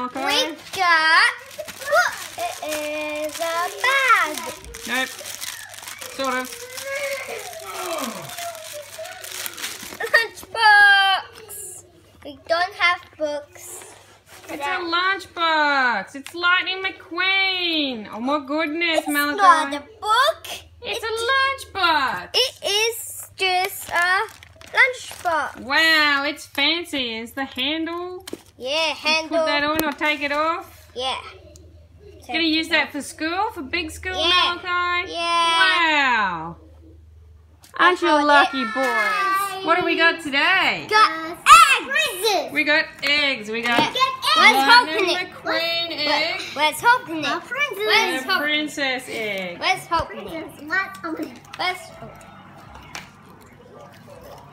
Malakai? We got, it is a bag. Nope, sort of. Lunchbox. We don't have books. It's a lunchbox. It's Lightning McQueen. Oh my goodness, it's Malakai. It's not a book. It's, it's a lunchbox. It is just a lunchbox. Wow, it's fancy. Is the handle yeah, handle. Put that on or take it off? Yeah. Gonna use that for school, for big school, Yeah. Malakai? Yeah. Wow. Aren't you a hold it. lucky boy? What do we got today? Got eggs. We got eggs. We got Let's Lightning open it. McQueen egg Let's open it. and Let's a open it. princess egg. Let's open it. Let's open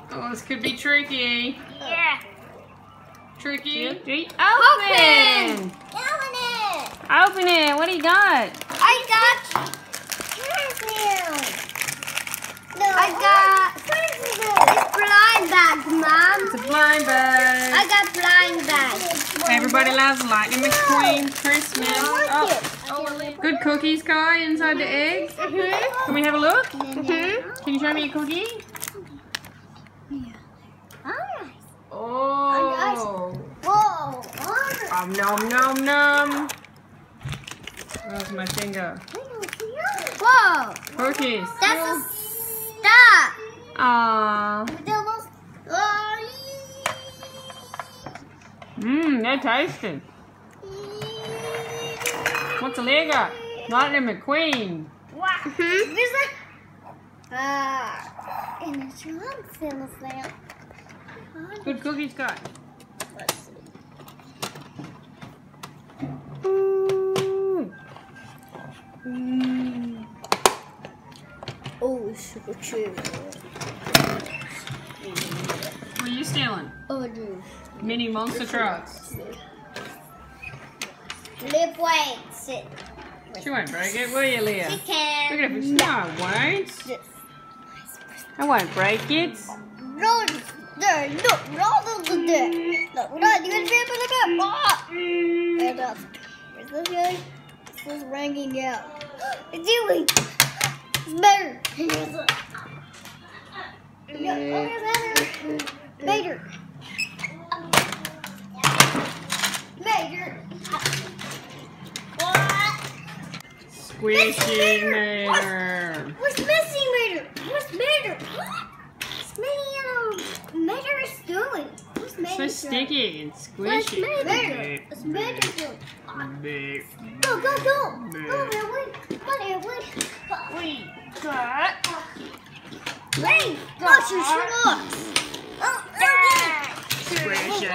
Oh, this could be tricky. Yeah. Tricky. Open. Open. Open it. What do you got? I got. I got. It's blind bag, Mom. It's a blind bag. I got blind bag. Everybody loves Lightning McQueen Christmas. Oh, good cookies, Kai, inside the eggs. Mhm. Can we have a look? Mhm. Can you show me a cookie? Oh. Um, nom nom nom. Where's my finger? Whoa. Cookies. That's a star. Aww. Mmm, they're tasty. What's a Lego? Lightning McQueen. Mhm. Ah, and it's Johnson now. Good cookies, Kai. Mm. Oh, super chew. What are you stealing? Oh, dude. Mini monster trucks. Lip weights. She won't break it, will you, Leah? She Look can. at it. No, I won't. I won't break it. Roll there. Look. Roll the there. Look. Look. You can see it in the cup. And uh, is this guy? Is ranking out. It's doing. It's better. Mater. Mater. What? Squishy mater. What's missing, Mater? What's Mater? What's Mater? Mater is doing? What's So sticky and squishy. What's Mater Go, go, go. Go, Edwin. Come on, Edwin. We got Wait. Watch your shorts. Oh, squishy.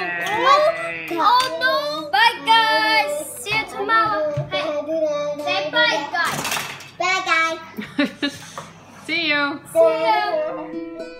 Oh, no. Bye, guys. See you tomorrow. Hey, say bye, guys. Bye, guys. See you. See you.